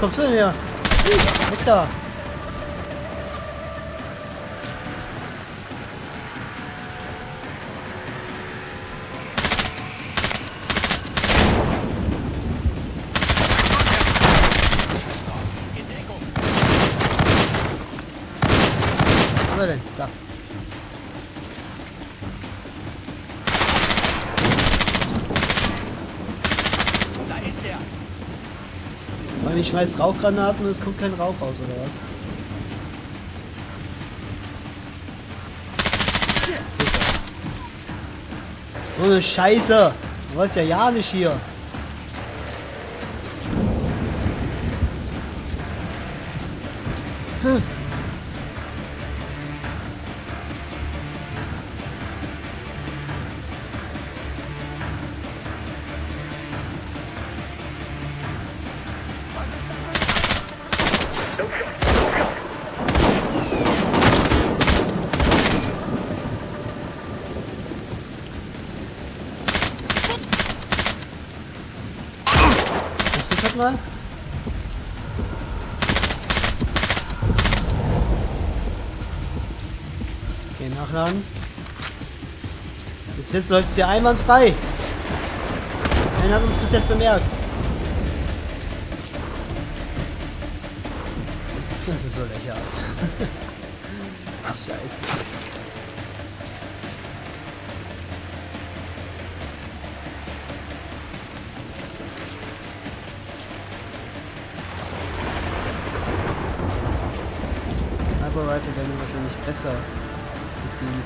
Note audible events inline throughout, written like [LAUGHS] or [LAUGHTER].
kommst du denn her? Weg da. Wo ist er denn? Da. Da ist er. Weil ich schmeiß Rauchgranaten und es kommt kein Rauch raus, oder was? So eine Scheiße. Du weißt ja ja nicht hier. Hm. Nachladen. Bis jetzt läuft es hier einwandfrei. Keiner hat uns bis jetzt bemerkt. Das ist so lächerlich. [LAUGHS] Scheiße. Sniper Rifle wäre wahrscheinlich besser bedient.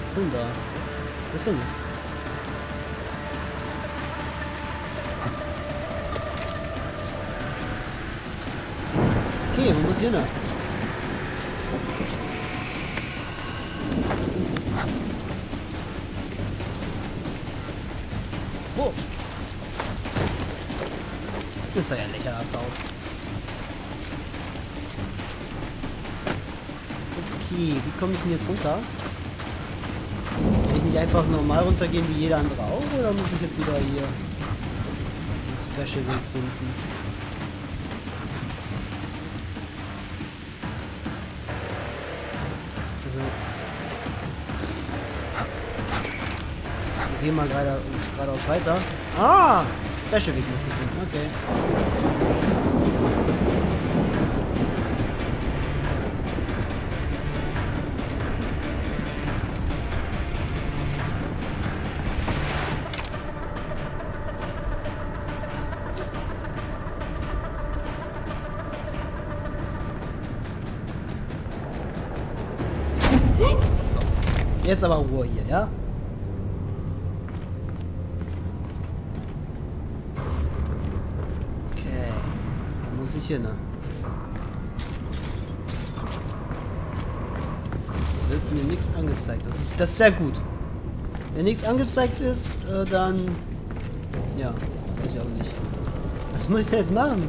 Was ist denn da? Das ist doch nichts. Okay, wo muss hin? Wo? Das sah ja lächerhaft aus. Okay, wie komme ich denn jetzt runter? Kann ich nicht einfach normal runtergehen wie jeder andere auch? Oder muss ich jetzt wieder hier einen Special Weg finden? Also... Wir gehen mal gerade geradeaus weiter. Ah! Special Weg müsste ich finden, okay. Jetzt aber Ruhe hier, ja? Okay. Wo muss ich hin, ne? Es wird mir nichts angezeigt. Das ist, das ist sehr gut. Wenn nichts angezeigt ist, äh, dann... Ja, weiß ich auch nicht. Was muss ich denn jetzt machen?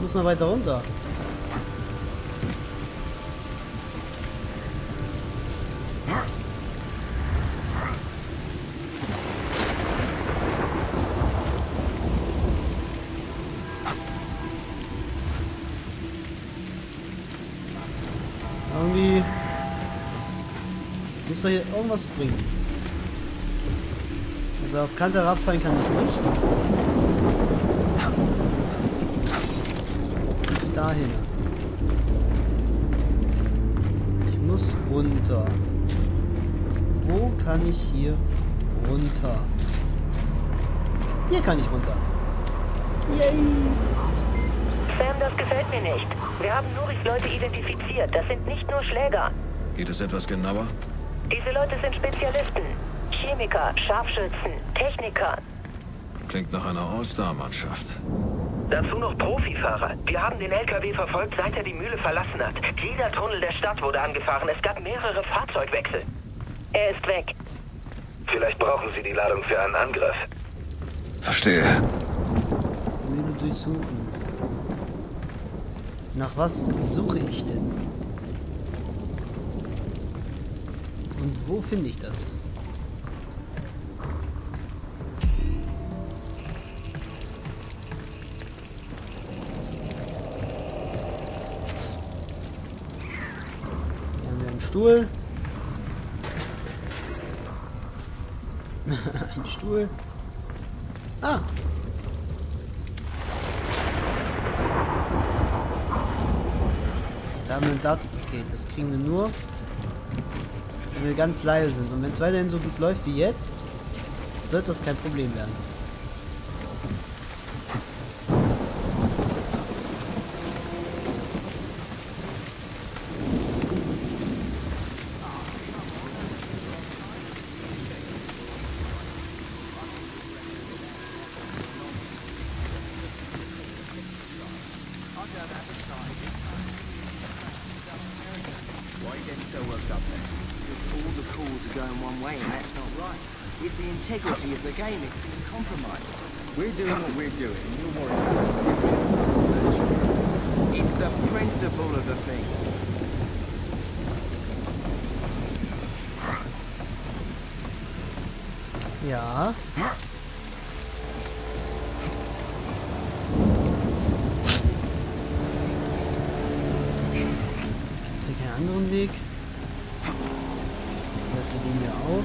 Muss noch weiter runter. Irgendwie muss doch hier irgendwas bringen. Also auf Kante herabfallen kann ich nicht. Bis dahin. Ich muss runter. Wo kann ich hier runter? Hier kann ich runter. Yay! Sam, das gefällt mir nicht. Wir haben Nuris-Leute identifiziert. Das sind nicht nur Schläger. Geht es etwas genauer? Diese Leute sind Spezialisten. Chemiker, Scharfschützen, Techniker. Klingt nach einer All-Star-Mannschaft. Dazu noch Profifahrer. Wir haben den LKW verfolgt, seit er die Mühle verlassen hat. Jeder Tunnel der Stadt wurde angefahren. Es gab mehrere Fahrzeugwechsel. Er ist weg. Vielleicht brauchen Sie die Ladung für einen Angriff. Verstehe. Mühle durchsuchen. Nach was suche ich denn? Und wo finde ich das? Stuhl. [LAUGHS] Ein Stuhl. Ah. Da haben wir ein Datenpaket. Das kriegen wir nur, wenn wir ganz leise sind. Und wenn es weiterhin so gut läuft wie jetzt, sollte das kein Problem werden. Right. It's the integrity of the game. It's being compromised. We're doing what we're doing you're worried about. It's the principle of the thing. Ja. Gibt es hier keinen anderen Weg? Hört die Linie auf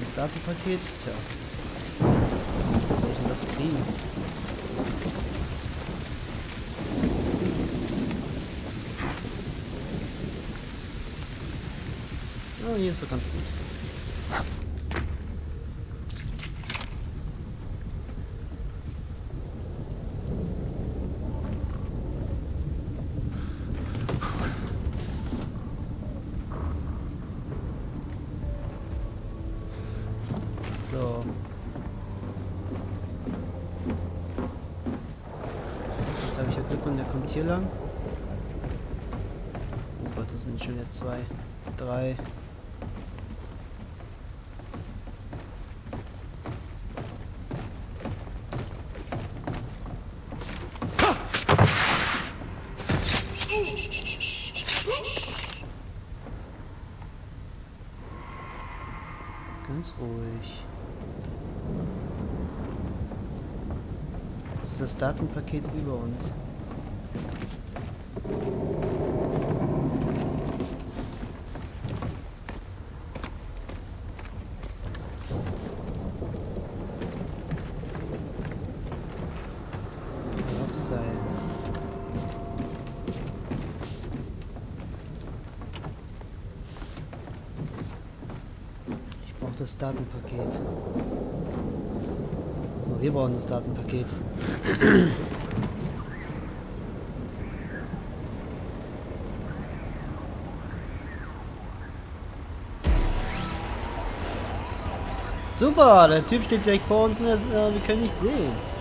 Das Datenpaket? Tja. Wie soll ich denn das kriegen? Ja, hier ist so ganz gut. So. Jetzt habe ich ja Glück und der kommt hier lang. Oh Gott, das sind schon jetzt zwei, drei. Ganz ruhig. Das ist das Datenpaket über uns. Abseil. Ich brauche das Datenpaket. Wir brauchen das Datenpaket. Super, der Typ steht direkt vor uns und er, äh, wir können nicht sehen.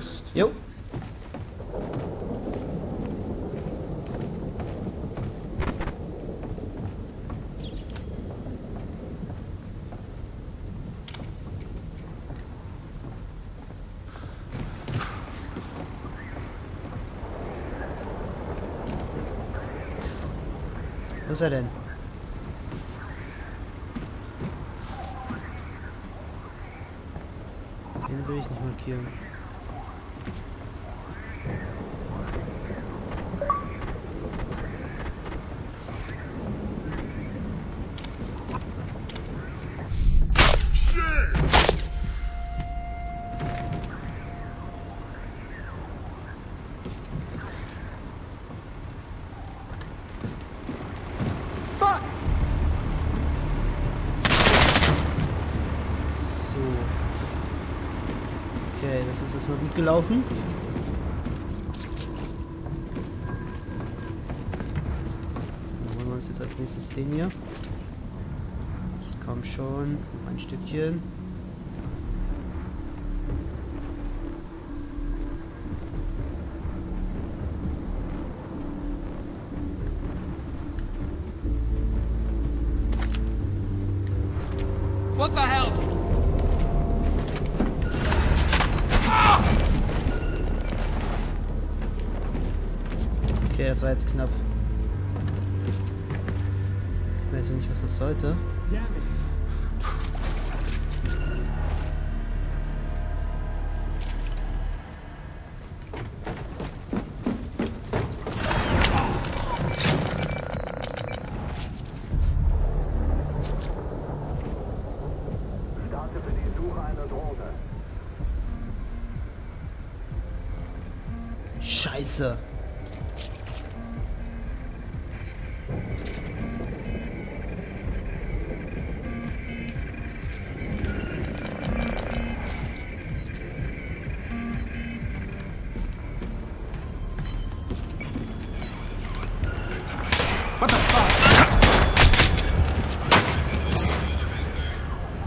Stay focused. Jo. Wo ist er denn? Den will ich nicht markieren. Fuck! So. Okay, das ist erstmal gut gelaufen. Dann holen wir uns jetzt als nächstes den hier. Das kam schon. Ein Stückchen. Jetzt knapp. Ich weiß nicht, was das sollte.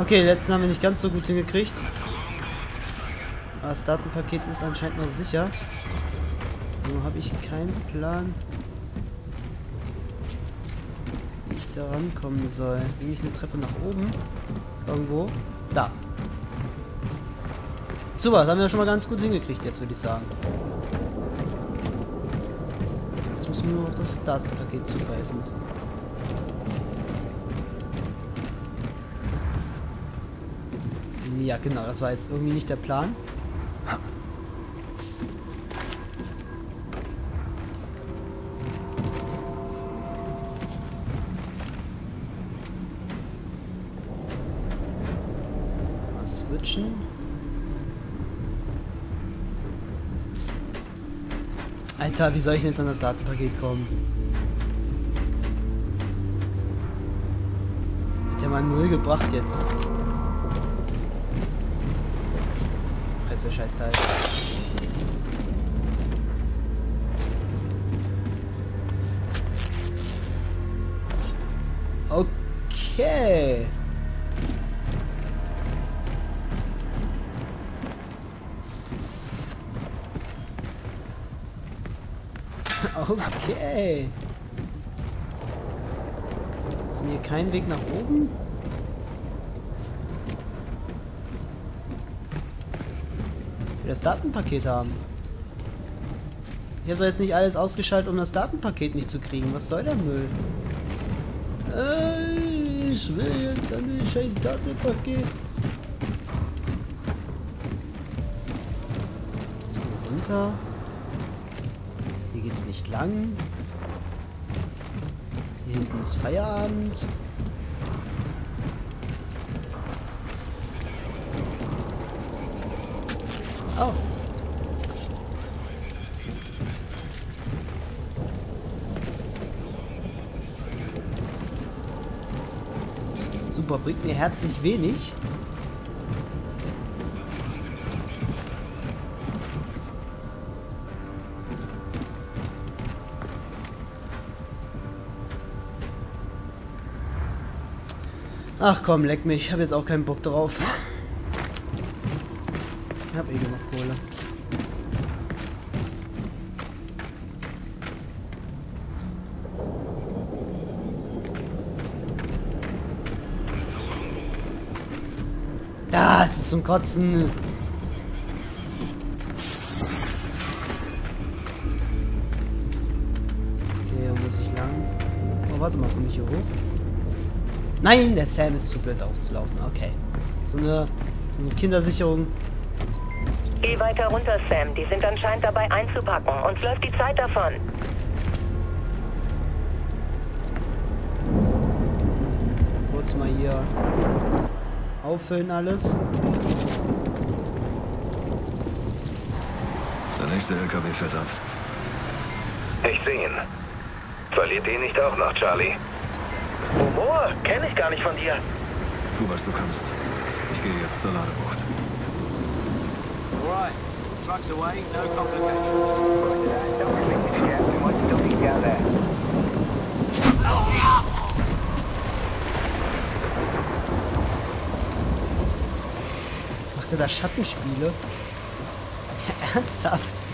Okay, letzten haben wir nicht ganz so gut hingekriegt. Das Datenpaket ist anscheinend noch sicher. Nur habe ich keinen Plan, wie ich da rankommen soll. Bin ich eine Treppe nach oben? Irgendwo? Da. Super, das haben wir schon mal ganz gut hingekriegt jetzt, würde ich sagen. Jetzt müssen wir nur auf das Datenpaket zugreifen. Ja, genau, das war jetzt irgendwie nicht der Plan. Mal switchen. Alter, wie soll ich denn jetzt an das Datenpaket kommen? Hat der mal null gebracht jetzt. Fresse, scheiß Teil. Okay. Okay. Ist denn hier kein Weg nach oben? Das Datenpaket haben. Ich habe jetzt nicht alles ausgeschaltet, um das Datenpaket nicht zu kriegen. Was soll der Müll? Äh, ich will jetzt an das scheiß Datenpaket. Runter? Hier geht's nicht lang. Hier hinten ist Feierabend. Oh. Super, bringt mir herzlich wenig. Ach komm, leck mich. Ich habe jetzt auch keinen Bock drauf. Habe eh genug Kohle. Da, es ist zum Kotzen. Okay, wo muss ich lang? Oh, warte mal, komme ich hier hoch? Nein, der Sam ist zu blöd aufzulaufen. Okay. So eine, so eine Kindersicherung. Geh weiter runter, Sam. Die sind anscheinend dabei einzupacken. Uns läuft die Zeit davon. Kurz mal hier auffüllen alles. Der nächste LKW fährt ab. Ich sehe ihn. Verliert ihn nicht auch noch, Charlie? Humor? Kenne ich gar nicht von dir. Tu, was du kannst. Ich gehe jetzt zur Ladebucht. All right. Trucks away, no complications. Macht er da Schattenspiele? [LAUGHS] Ernsthaft?